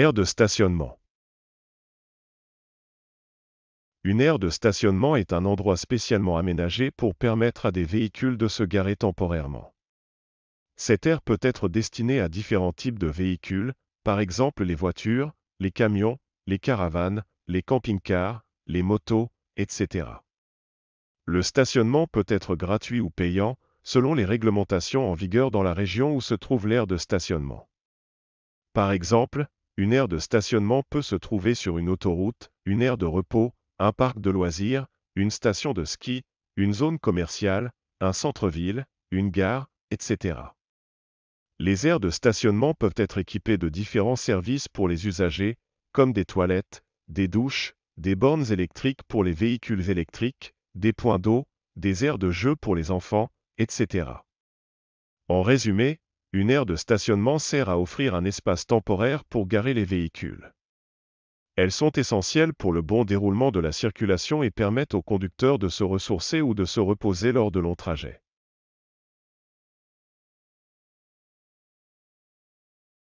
Aire de stationnement. Une aire de stationnement est un endroit spécialement aménagé pour permettre à des véhicules de se garer temporairement. Cette aire peut être destinée à différents types de véhicules, par exemple les voitures, les camions, les caravanes, les camping-cars, les motos, etc. Le stationnement peut être gratuit ou payant, selon les réglementations en vigueur dans la région où se trouve l'aire de stationnement. Par exemple, une aire de stationnement peut se trouver sur une autoroute, une aire de repos, un parc de loisirs, une station de ski, une zone commerciale, un centre-ville, une gare, etc. Les aires de stationnement peuvent être équipées de différents services pour les usagers, comme des toilettes, des douches, des bornes électriques pour les véhicules électriques, des points d'eau, des aires de jeu pour les enfants, etc. En résumé, une aire de stationnement sert à offrir un espace temporaire pour garer les véhicules. Elles sont essentielles pour le bon déroulement de la circulation et permettent aux conducteurs de se ressourcer ou de se reposer lors de longs trajets.